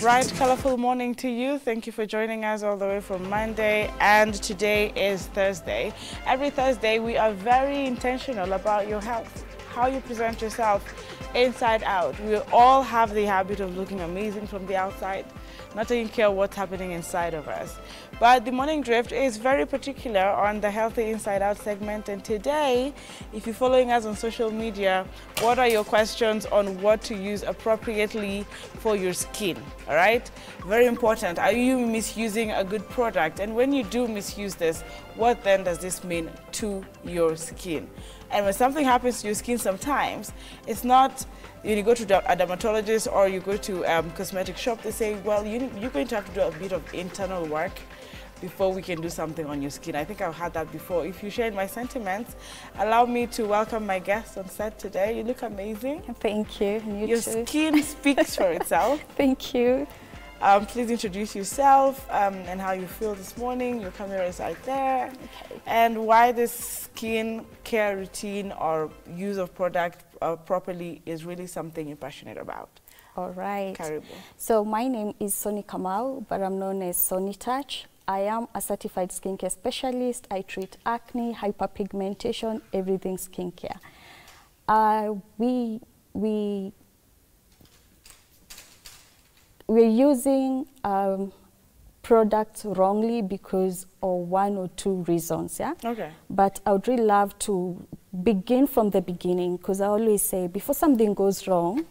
Bright, colorful morning to you. Thank you for joining us all the way from Monday. And today is Thursday. Every Thursday, we are very intentional about your health, how you present yourself inside out. We all have the habit of looking amazing from the outside, not taking care of what's happening inside of us. But the Morning Drift is very particular on the Healthy Inside Out segment. And today, if you're following us on social media, what are your questions on what to use appropriately for your skin? All right? Very important. Are you misusing a good product? And when you do misuse this, what then does this mean to your skin? And when something happens to your skin sometimes, it's not when you go to a dermatologist or you go to a um, cosmetic shop, they say, well, you, you're going to have to do a bit of internal work before we can do something on your skin. I think I've had that before. If you share my sentiments, allow me to welcome my guest on set today. You look amazing. Thank you. you your too. skin speaks for itself. Thank you. Um, please introduce yourself um, and how you feel this morning. Your camera is right there. Okay. And why this skin care routine or use of product uh, properly is really something you're passionate about. All right. Karibu. So my name is Sonny Kamau, but I'm known as Sonny Touch. I am a certified skincare specialist. I treat acne, hyperpigmentation, everything skincare. Uh, we, we, we're using um, products wrongly because of one or two reasons, yeah? Okay. But I would really love to begin from the beginning because I always say before something goes wrong,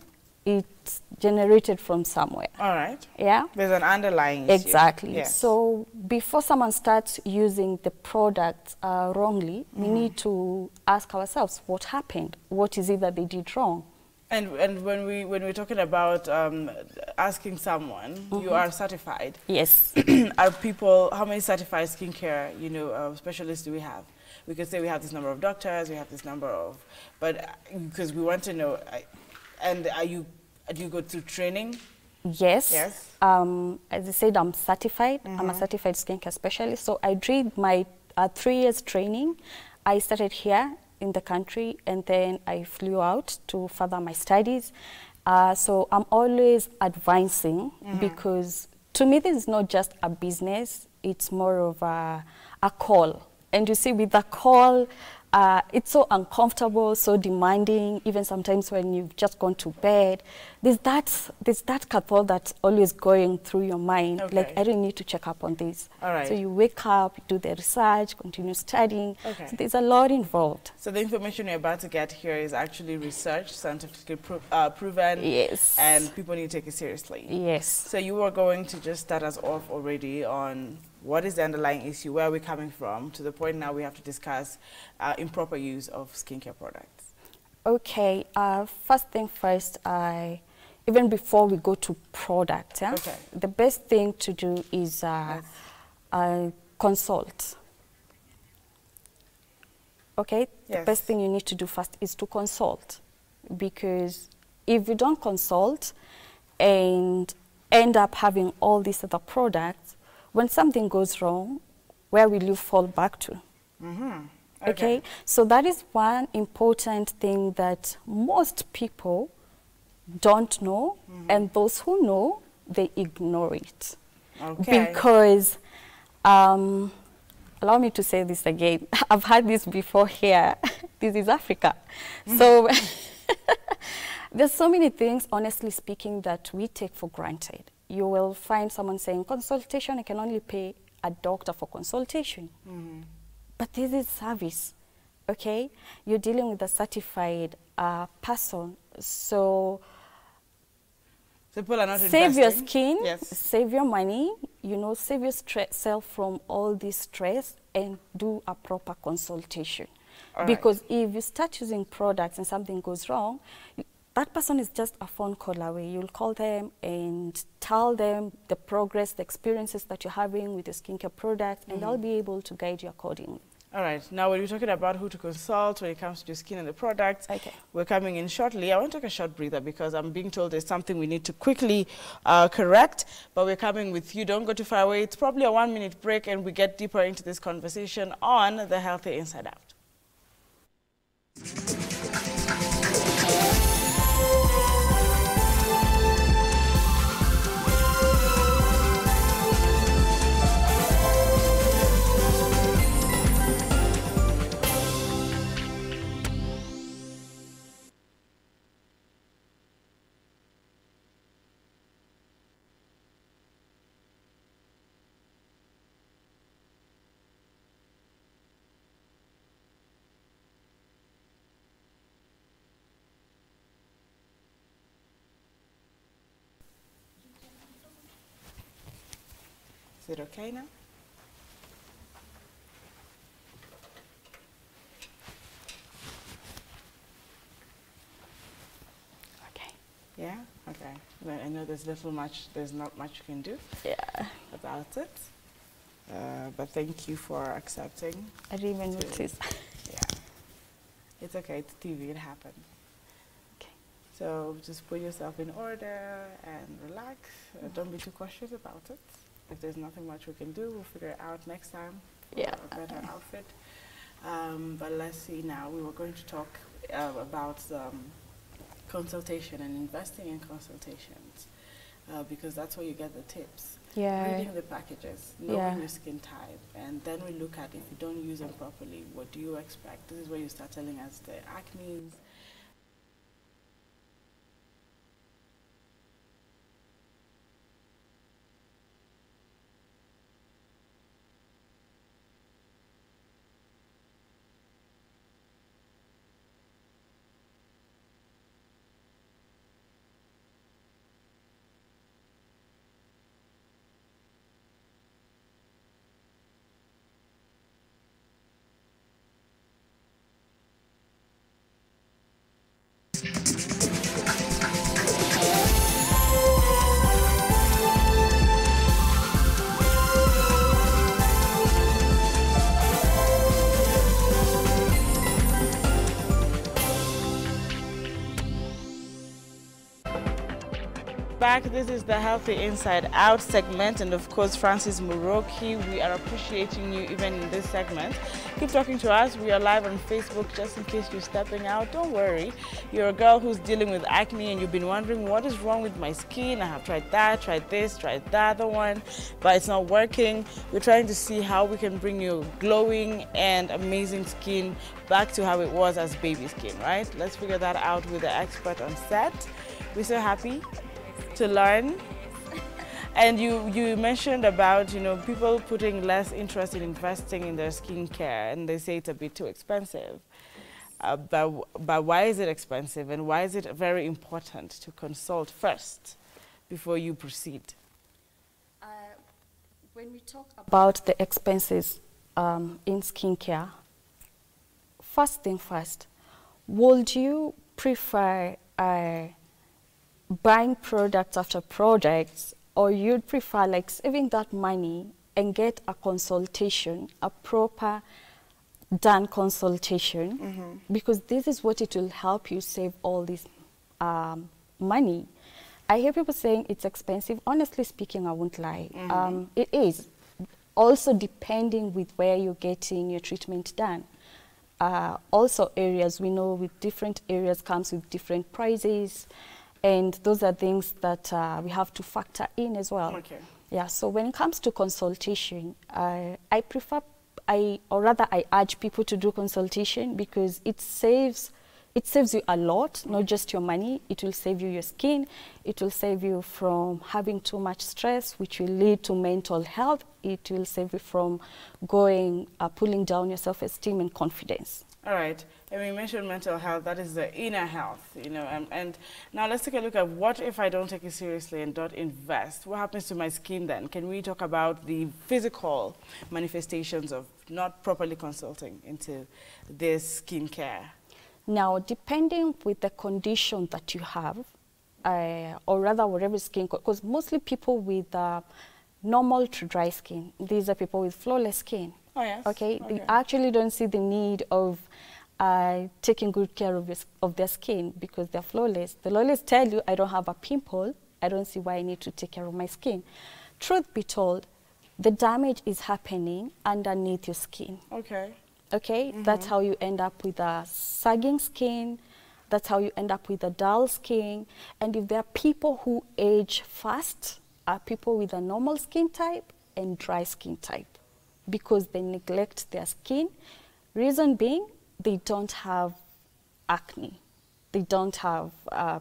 it's generated from somewhere. All right. Yeah. There's an underlying issue. Exactly. Yes. So before someone starts using the product uh, wrongly, mm. we mm-hmm. need to ask ourselves what happened. What is it that they did wrong? And and when we when we're talking about um, asking someone, mm -hmm. you are certified. Yes. are people? How many certified skincare you know uh, specialists do we have? We can say we have this number of doctors, we have this number of, but because uh, we want to know. I, and are you, do you go through training? Yes. Yes. Um, as I said, I'm certified. Mm -hmm. I'm a mm-hmm. certified skincare specialist. So I did my uh, three years training. I started here in the country and then I flew out to further my studies. Uh, so I'm always advancing mm -hmm. because to me this is not just a business, it's more of a, a call. And you see with the call, uh, it's so uncomfortable, so demanding, even sometimes when you've just gone to bed. There's that, there's that couple that's always going through your mind, okay. like, I don't need to check up on this. All right. So you wake up, do the research, continue studying. Okay. So there's a lot involved. So the information you're about to get here is actually research, scientifically pro uh, proven. Yes. And people need to take it seriously. Yes. So you are going to just start us off already on what is the underlying issue, where are we coming from, to the point now we have to discuss uh, improper use of skincare products. Okay, uh, first thing first, I, even before we go to product, okay. the best thing to do is uh, yes. consult. Okay, yes. the best thing you need to do first is to consult because if you don't consult and end up having all these other products, when something goes wrong, where will you fall back to? Mm -hmm. okay. okay. So that is one important thing that most people don't know, mm -hmm. and those who know, they ignore it. Okay. Because, um, allow me to say this again. I've had this before here. this is Africa. Mm -hmm. So there's so many things, honestly speaking, that we take for granted you will find someone saying, consultation, I can only pay a doctor for consultation. Mm. But this is service, okay? You're dealing with a certified uh, person, so People are not save investing. your skin, yes. save your money, you know, save yourself from all this stress and do a proper consultation. All because right. if you start using products and something goes wrong, that person is just a phone call away. You'll call them and tell them the progress, the experiences that you're having with your skincare product, and mm -hmm. they'll be able to guide you accordingly. All right. Now, when we're talking about who to consult when it comes to your skin and the products, okay. we're coming in shortly. I want to take a short breather because I'm being told there's something we need to quickly uh, correct, but we're coming with you. Don't go too far away. It's probably a one-minute break, and we get deeper into this conversation on the Healthy Inside Out. Is it okay now? Okay. Yeah? Okay. Well, I know there's little much, there's not much you can do Yeah. about it. Uh, but thank you for accepting. I didn't even notice. Yeah. It's okay, it's TV, it happened. Okay. So just put yourself in order and relax. Uh, don't be too cautious about it. If there's nothing much we can do, we'll figure it out next time. Yeah. A better outfit. Um, but let's see now. We were going to talk uh, about um, consultation and investing in consultations uh, because that's where you get the tips. Yeah. Reading the packages, knowing Yeah. your skin type, and then we look at if you don't use them properly, what do you expect? This is where you start telling us the acne's, This is the Healthy Inside Out segment, and of course, Francis Muroki. We are appreciating you even in this segment. Keep talking to us. We are live on Facebook just in case you're stepping out. Don't worry. You're a girl who's dealing with acne and you've been wondering what is wrong with my skin. I have tried that, tried this, tried that other one, but it's not working. We're trying to see how we can bring you glowing and amazing skin back to how it was as baby skin, right? Let's figure that out with the expert on set. We're so happy to learn. And you, you mentioned about you know people putting less interest in investing in their skincare, and they say it's a bit too expensive. Uh, but, but why is it expensive, and why is it very important to consult first before you proceed? Uh, when we talk about the expenses um, in skincare, first thing first, would you prefer uh, buying products after products, or you'd prefer like saving that money and get a consultation, a proper done consultation, because this is what it will help you save all this um, money. I hear people saying it's expensive. Honestly speaking, I won't lie. Um, it is. Also depending with where you're getting your treatment done. Uh, also areas, we know with different areas comes with different prices. And those are things that uh, we have to factor in as well. Okay. Yeah, so when it comes to consultation, uh, I prefer, I or rather, I urge people to do consultation because it saves, it saves you a lot, not just your money. It will save you your skin. It will save you from having too much stress, which will lead to mental health. It will save you from going, uh, pulling down your self-esteem and confidence. All right. And we mentioned mental health, that is the inner health, you know. And, and now let's take a look at what if I don't take it seriously and don't invest? What happens to my skin then? Can we talk about the physical manifestations of not properly consulting into this skincare? Now, depending with the condition that you have, uh, or rather whatever skin, because mostly people with uh, normal to dry skin, these are people with flawless skin. Oh, yes. Okay, they actually don't see the need of uh, taking good care of, your, of their skin because they're flawless. They'll always tell you, I don't have a pimple. I don't see why I need to take care of my skin. Truth be told, the damage is happening underneath your skin. Okay. Okay, that's how you end up with a sagging skin. That's how you end up with a dull skin. And if there are people who age fast, are people with a normal skin type and dry skin type because they neglect their skin. Reason being, they don't have acne. They don't have uh,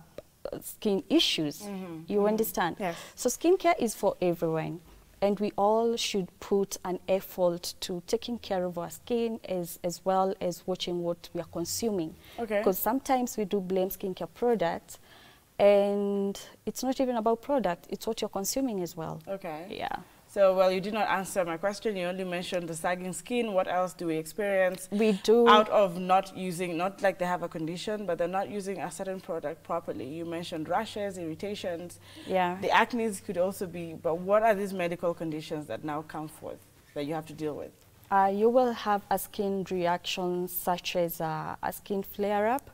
skin issues. You understand? Yes. So skincare is for everyone. And we all should put an effort to taking care of our skin as, as well as watching what we are consuming. Okay. Because sometimes we do blame skincare products and it's not even about product, it's what you're consuming as well. Okay. Yeah. So, well, you did not answer my question. You only mentioned the sagging skin. What else do we experience? We do. Out of not using, not like they have a condition, but they're not using a certain product properly. You mentioned rashes, irritations. Yeah. The acne could also be, but what are these medical conditions that now come forth that you have to deal with? Uh, you will have a skin reaction such as uh, a skin flare-up,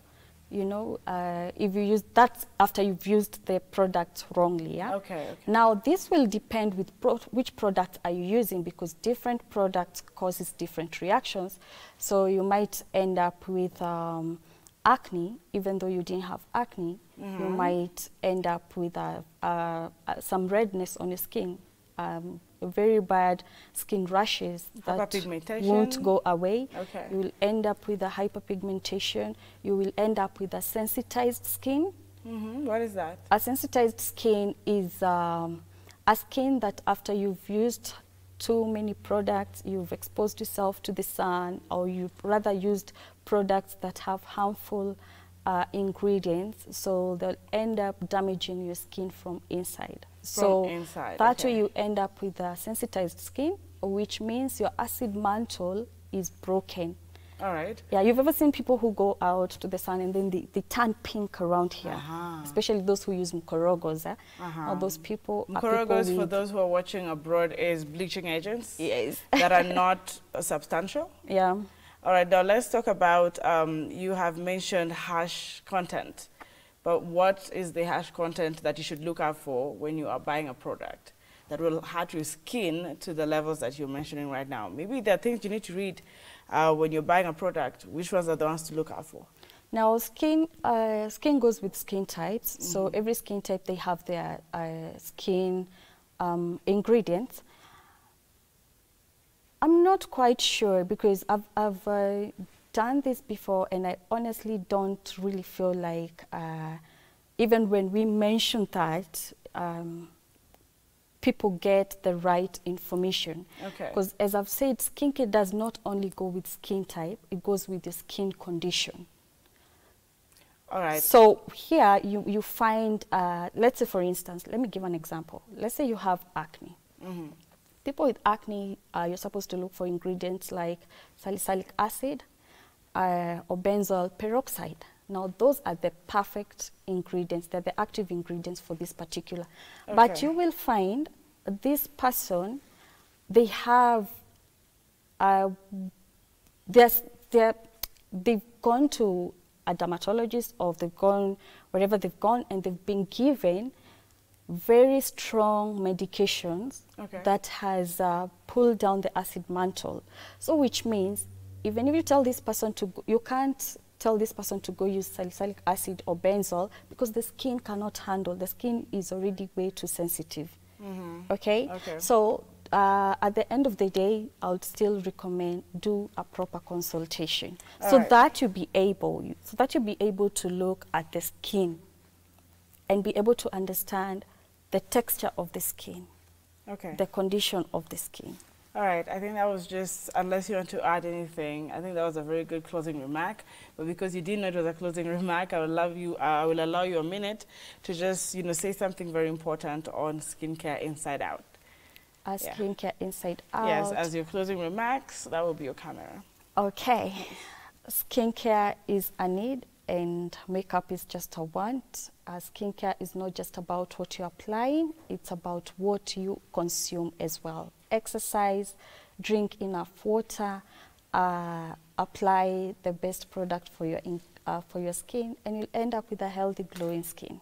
you know, uh, if you use that after you've used the product wrongly, yeah? Okay, okay. Now, this will depend with pro which product are you using because different products causes different reactions. So you might end up with um, acne, even though you didn't have acne. Mm -hmm. You might end up with some redness on your skin. Um, very bad skin rashes that won't go away. Okay. You will end up with a hyperpigmentation. You will end up with a sensitized skin. Mm -hmm. What is that? A sensitized skin is um, a skin that after you've used too many products, you've exposed yourself to the sun, or you've rather used products that have harmful uh, ingredients, so they'll end up damaging your skin from inside. From so inside, that okay. way you end up with a sensitized skin, which means your acid mantle is broken. All right. Yeah, you've ever seen people who go out to the sun and then they, they turn pink around here, uh -huh. especially those who use mukorogos. Eh? Uh -huh. All those people. Mukorogos, people for those who are watching abroad, is bleaching agents. Yes. that are not uh, substantial. Yeah. All right, now let's talk about, um, you have mentioned harsh content, but what is the harsh content that you should look out for when you are buying a product that will hurt your skin to the levels that you're mentioning right now? Maybe there are things you need to read uh, when you're buying a product. Which ones are the ones to look out for? Now, skin, uh, skin goes with skin types. Mm -hmm. So Mm-hmm. every skin type, they have their uh, skin um, ingredients. I'm not quite sure because I've, I've uh, done this before and I honestly don't really feel like uh, even when we mention that, um, people get the right information. Okay. Because as I've said, skincare does not only go with skin type, it goes with your skin condition. All right. So here you, you find, uh, let's say for instance, let me give an example. Let's say you have acne. Mm -hmm people with acne, uh, you're supposed to look for ingredients like salicylic acid uh, or benzoyl peroxide. Now, those are the perfect ingredients. They're the active ingredients for this particular. Okay. But you will find this person, they have, uh, they're, they're, they've gone to a dermatologist or they've gone wherever they've gone and they've been given very strong medications okay. that has uh, pulled down the acid mantle. So which means even if you tell this person to, go, you can't tell this person to go use salicylic acid or benzoyl because the skin cannot handle, the skin is already way too sensitive. Mm -hmm. Okay? okay? So uh, at the end of the day, I would still recommend do a proper consultation All so right. that you be able, so that you be able to look at the skin and be able to understand the texture of the skin, okay. the condition of the skin. All right, I think that was just, unless you want to add anything, I think that was a very good closing remark. But because you didn't know it was a closing remark, I will, love you, uh, I will allow you a minute to just, you know, say something very important on skincare inside out. A Yeah. skincare inside out. Yes, as your closing remarks, that will be your camera. Okay. Skincare is a need and makeup is just a want. Uh, skincare is not just about what you're applying, it's about what you consume as well. Exercise, drink enough water, uh, apply the best product for your, in, uh, for your skin, and you'll end up with a healthy, glowing skin.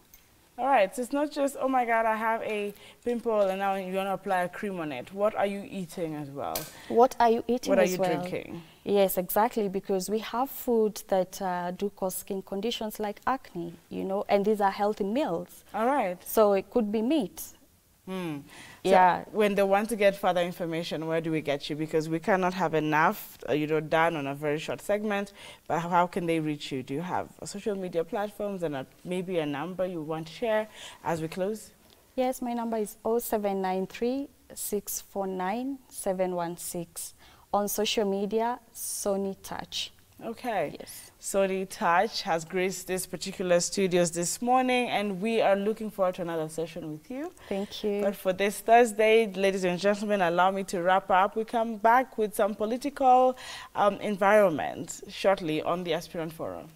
All right, so it's not just, oh my God, I have a pimple and now you want to apply a cream on it. What are you eating as well? What are you eating as well? What are you well? drinking? Yes, exactly, because we have food that uh, do cause skin conditions like acne, you know, and these are healthy meals. All right. So it could be meat. Hmm. So Yeah. when they want to get further information, where do we get you? Because we cannot have enough, uh, you know, done on a very short segment. But how, how can they reach you? Do you have social media platforms and a, maybe a number you want to share as we close? Yes, my number is 0793 649 716. On social media, Sony Touch. Okay. Yes. Sony Touch has graced this particular studios this morning, and we are looking forward to another session with you. Thank you. But for this Thursday, ladies and gentlemen, allow me to wrap up. We come back with some political um, environment shortly on the Aspirant Forum.